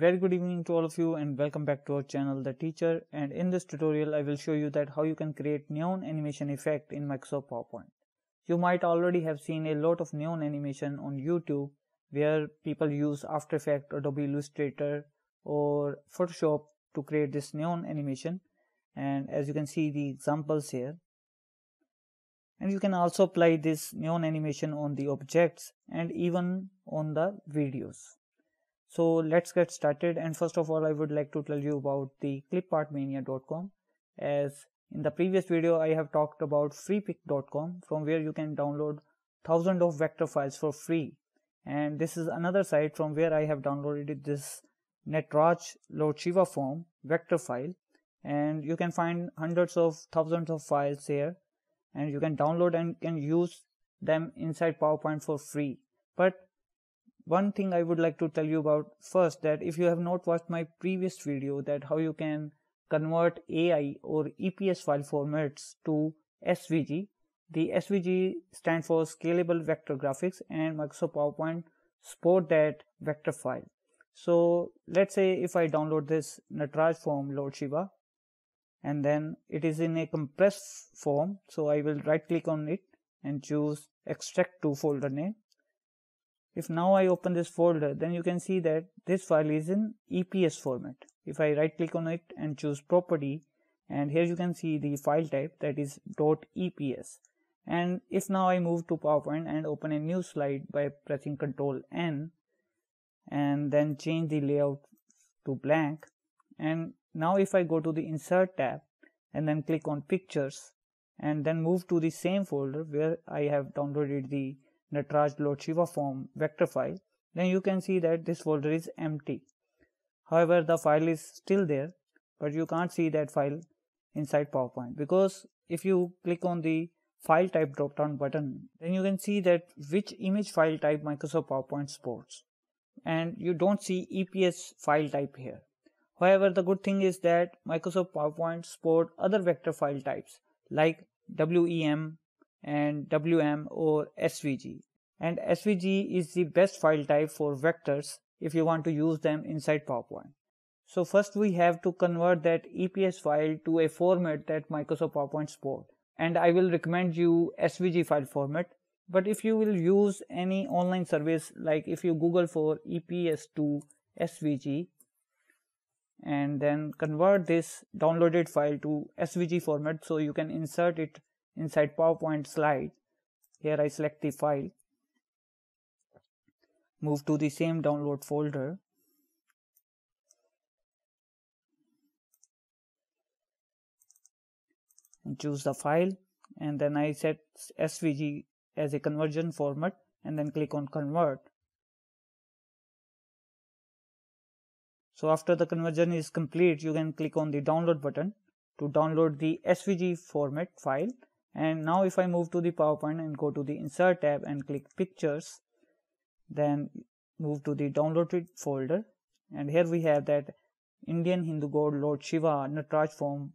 very good evening to all of you and welcome back to our channel The Teacher and in this tutorial I will show you that how you can create neon animation effect in Microsoft PowerPoint. You might already have seen a lot of neon animation on YouTube where people use After Effects, Adobe Illustrator or Photoshop to create this neon animation and as you can see the examples here and you can also apply this neon animation on the objects and even on the videos. So let's get started. And first of all I would like to tell you about the clipartmania.com as in the previous video I have talked about freepik.com from where you can download thousands of vector files for free. And this is another site from where I have downloaded this Nataraj Lord Shiva form vector file. And you can find hundreds of thousands of files here and you can download and can use them inside PowerPoint for free. But one thing I would like to tell you about first that if you have not watched my previous video that how you can convert AI or EPS file formats to SVG. The SVG stands for Scalable Vector Graphics and Microsoft PowerPoint support that vector file. So let's say if I download this Nataraj form Lord Shiva and then it is in a compressed form. So I will right click on it and choose extract to folder name if now I open this folder, then you can see that this file is in EPS format. If I right click on it and choose property, and here you can see the file type that is dot .eps. And if now I move to PowerPoint and open a new slide by pressing Ctrl N, and then change the layout to blank, and now if I go to the Insert tab and then click on Pictures, and then move to the same folder where I have downloaded the Nataraj Lord Shiva form vector file, then you can see that this folder is empty. However, the file is still there, but you can't see that file inside PowerPoint because if you click on the file type drop down button, then you can see that which image file type Microsoft PowerPoint supports. And you don't see EPS file type here. However, the good thing is that Microsoft PowerPoint support other vector file types like WEM, and WM or SVG. And SVG is the best file type for vectors if you want to use them inside PowerPoint. So first we have to convert that EPS file to a format that Microsoft PowerPoint support. And I will recommend you SVG file format. But if you will use any online service, like if you Google for EPS to SVG, and then convert this downloaded file to SVG format so you can insert it inside PowerPoint slide. Here I select the file, move to the same download folder. and choose the file and then I set SVG as a conversion format and then click on convert. So after the conversion is complete, you can click on the download button to download the SVG format file and now if I move to the PowerPoint and go to the insert tab and click pictures then move to the downloaded folder and here we have that Indian Hindu god Lord Shiva Nataraj form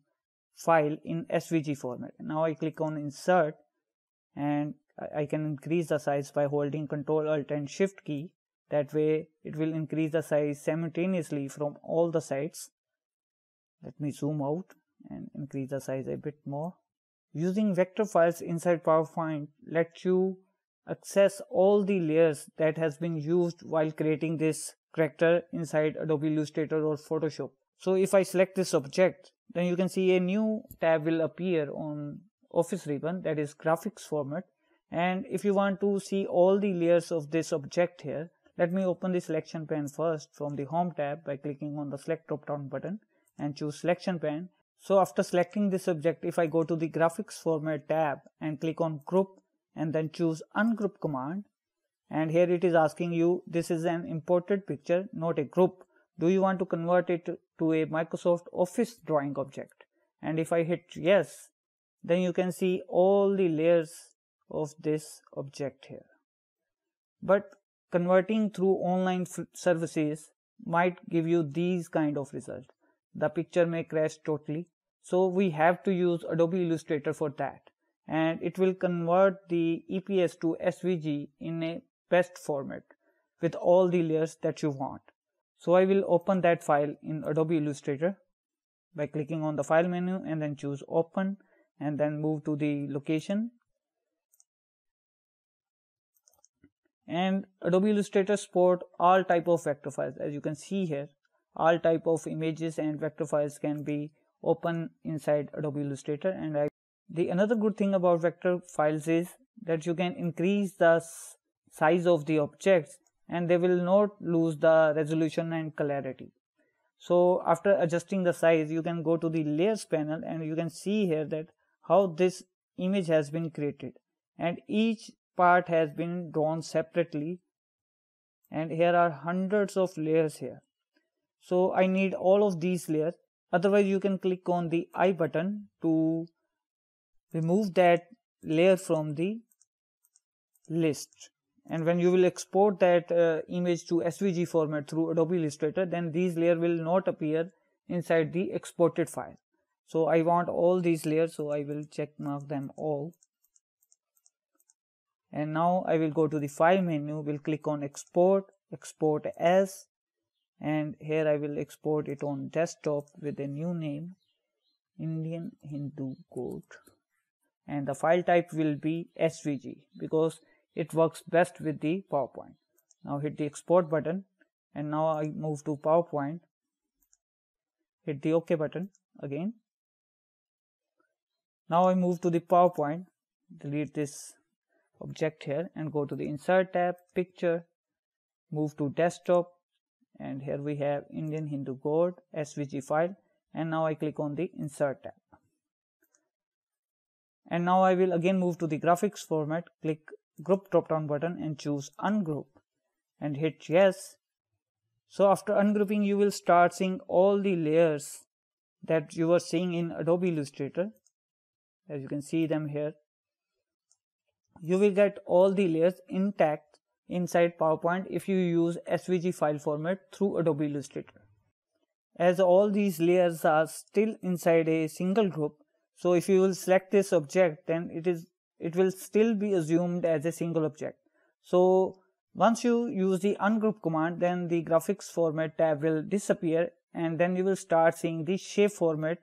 file in SVG format. Now I click on insert and I can increase the size by holding Ctrl Alt and Shift key. That way it will increase the size simultaneously from all the sides. Let me zoom out and increase the size a bit more. Using vector files inside PowerPoint lets you access all the layers that has been used while creating this character inside Adobe Illustrator or Photoshop. So if I select this object, then you can see a new tab will appear on Office ribbon that is graphics format. And if you want to see all the layers of this object here, let me open the selection pane first from the home tab by clicking on the select drop down button and choose selection pane so after selecting this object, if I go to the graphics format tab and click on group and then choose ungroup command and here it is asking you this is an imported picture not a group. Do you want to convert it to a Microsoft Office drawing object? And if I hit yes then you can see all the layers of this object here. But converting through online services might give you these kind of results the picture may crash totally. So we have to use Adobe Illustrator for that. And it will convert the EPS to SVG in a best format with all the layers that you want. So I will open that file in Adobe Illustrator by clicking on the file menu and then choose open and then move to the location and Adobe Illustrator support all type of vector files as you can see here all type of images and vector files can be open inside Adobe Illustrator. And I, the another good thing about vector files is that you can increase the size of the objects and they will not lose the resolution and clarity. So after adjusting the size you can go to the layers panel and you can see here that how this image has been created. And each part has been drawn separately. And here are hundreds of layers here. So I need all of these layers otherwise you can click on the eye button to remove that layer from the list. And when you will export that uh, image to SVG format through Adobe Illustrator then these layer will not appear inside the exported file. So I want all these layers so I will check mark them all. And now I will go to the file menu will click on export export as and here I will export it on desktop with a new name Indian Hindu goat and the file type will be SVG because it works best with the PowerPoint. Now hit the export button and now I move to PowerPoint hit the OK button again. Now I move to the PowerPoint delete this object here and go to the insert tab picture move to desktop and here we have Indian Hindu God SVG file. And now I click on the insert tab. And now I will again move to the graphics format. Click group drop down button and choose ungroup. And hit yes. So after ungrouping you will start seeing all the layers that you were seeing in Adobe Illustrator. As you can see them here. You will get all the layers intact inside PowerPoint if you use SVG file format through Adobe Illustrator. As all these layers are still inside a single group, so if you will select this object, then it is it will still be assumed as a single object. So once you use the ungroup command, then the graphics format tab will disappear and then you will start seeing the shape format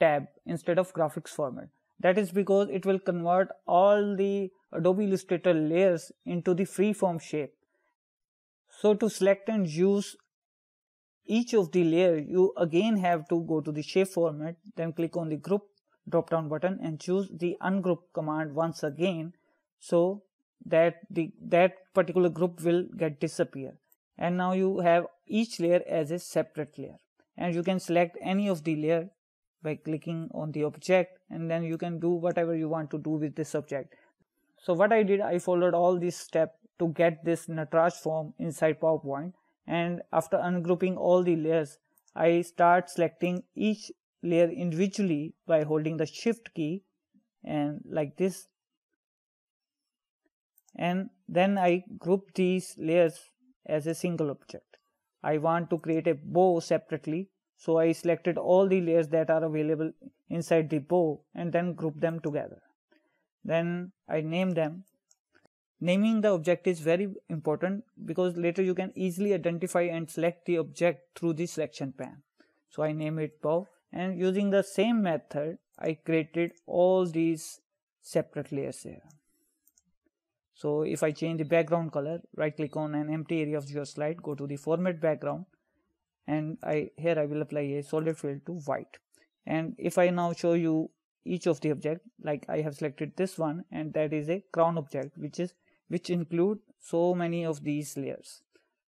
tab instead of graphics format. That is because it will convert all the Adobe Illustrator layers into the freeform shape. So to select and use each of the layer, you again have to go to the shape format, then click on the group drop down button and choose the ungroup command once again so that the that particular group will get disappear and now you have each layer as a separate layer and you can select any of the layer by clicking on the object and then you can do whatever you want to do with this object. So what I did, I followed all these steps to get this Nataraj form inside PowerPoint and after ungrouping all the layers, I start selecting each layer individually by holding the shift key and like this and then I group these layers as a single object. I want to create a bow separately so I selected all the layers that are available inside the bow and then group them together. Then I name them. Naming the object is very important because later you can easily identify and select the object through the selection pane. So I name it bow and using the same method I created all these separate layers here. So if I change the background color, right click on an empty area of your slide, go to the format background and I here I will apply a solid fill to white and if I now show you each of the object like I have selected this one and that is a crown object which is which include so many of these layers.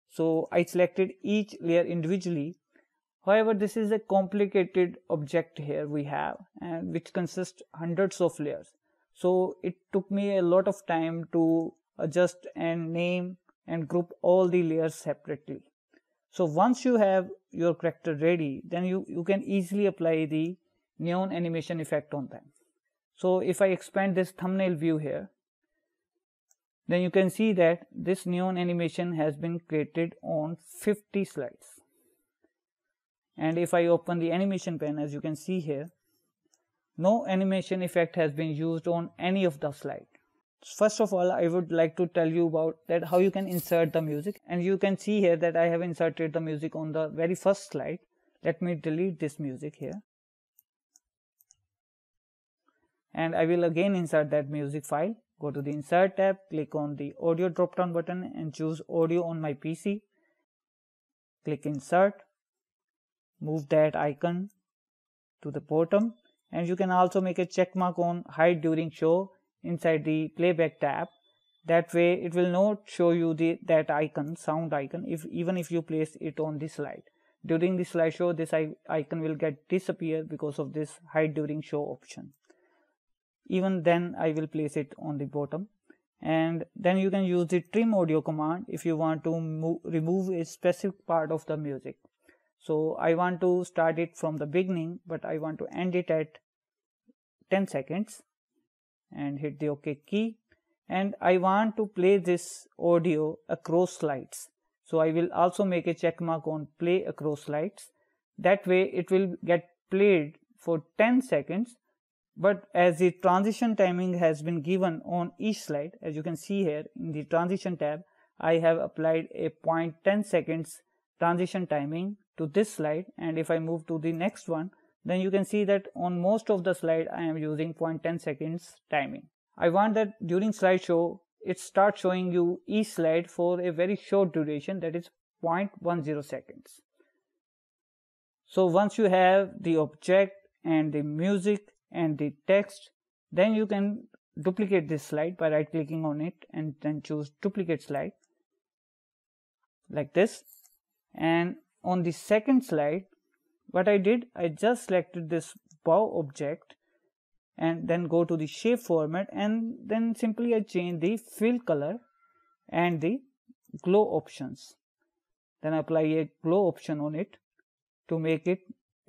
So I selected each layer individually. However this is a complicated object here we have and which consists hundreds of layers. So it took me a lot of time to adjust and name and group all the layers separately. So once you have your character ready, then you, you can easily apply the neon animation effect on them. So if I expand this thumbnail view here, then you can see that this neon animation has been created on 50 slides. And if I open the animation pane, as you can see here, no animation effect has been used on any of the slide. first of all i would like to tell you about that how you can insert the music and you can see here that i have inserted the music on the very first slide let me delete this music here and i will again insert that music file. Go to the insert tab click on the audio drop down button and choose audio on my pc click insert. Move that icon to the bottom. And you can also make a check mark on hide during show inside the playback tab. That way it will not show you the that icon sound icon if even if you place it on the slide. During the slideshow this icon will get disappear because of this hide during show option even then i will place it on the bottom and then you can use the trim audio command if you want to move, remove a specific part of the music so i want to start it from the beginning but i want to end it at 10 seconds and hit the OK key and I want to play this audio across slides. So I will also make a check mark on play across slides. That way it will get played for 10 seconds but as the transition timing has been given on each slide as you can see here in the transition tab I have applied a 0.10 seconds transition timing to this slide and if I move to the next one then you can see that on most of the slide I am using 0.10 seconds timing. I want that during slideshow it starts showing you each slide for a very short duration that is 0.10 seconds. So once you have the object and the music and the text then you can duplicate this slide by right clicking on it and then choose duplicate slide like this. And on the second slide what I did I just selected this bow object and then go to the shape format and then simply I change the fill color and the glow options. Then apply a glow option on it to make it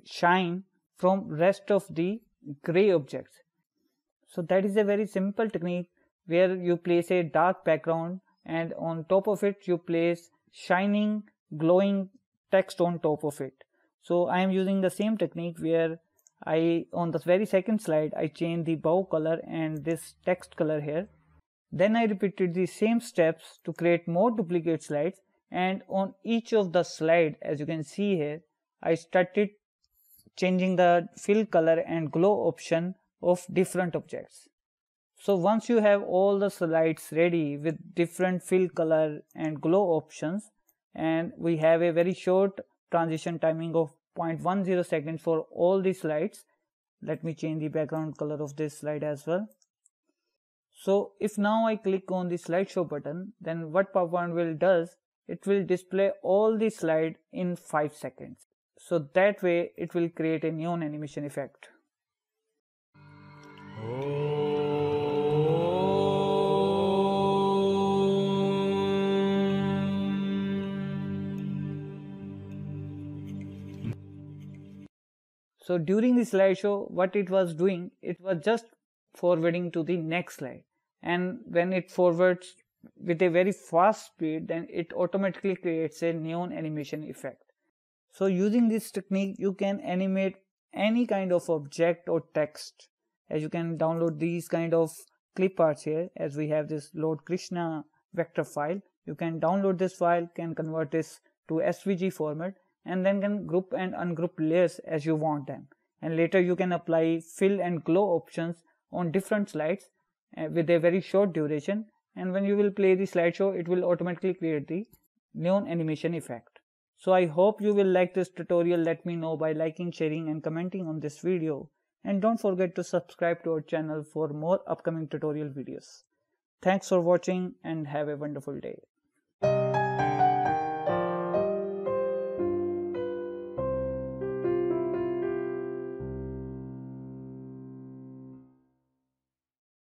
shine from rest of the gray objects so that is a very simple technique where you place a dark background and on top of it you place shining glowing text on top of it so I am using the same technique where I on the very second slide I change the bow color and this text color here. Then I repeated the same steps to create more duplicate slides and on each of the slide as you can see here I started changing the fill color and glow option of different objects. So once you have all the slides ready with different fill color and glow options and we have a very short transition timing of 0.10 seconds for all the slides let me change the background color of this slide as well so if now I click on the slideshow button then what PowerPoint will does it will display all the slide in 5 seconds so that way it will create a neon animation effect. So during the slideshow, what it was doing, it was just forwarding to the next slide. And when it forwards with a very fast speed, then it automatically creates a neon animation effect. So using this technique, you can animate any kind of object or text. As you can download these kind of clip arts here, as we have this Lord Krishna vector file. You can download this file, can convert this to SVG format and then can group and ungroup layers as you want them and later you can apply fill and glow options on different slides uh, with a very short duration and when you will play the slideshow it will automatically create the neon animation effect. So I hope you will like this tutorial let me know by liking sharing and commenting on this video and don't forget to subscribe to our channel for more upcoming tutorial videos. Thanks for watching and have a wonderful day.